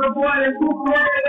no puede, tú puedes